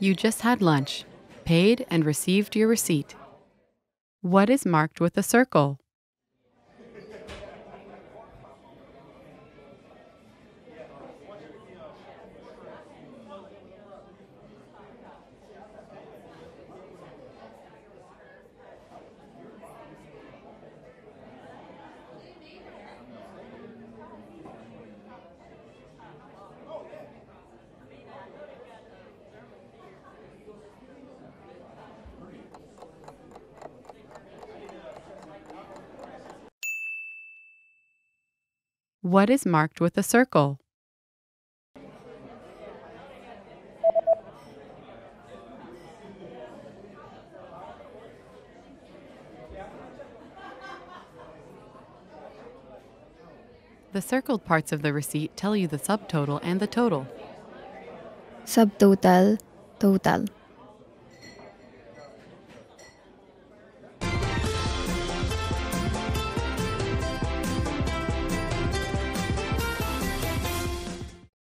You just had lunch, paid, and received your receipt. What is marked with a circle? What is marked with a circle? The circled parts of the receipt tell you the subtotal and the total. Subtotal, total.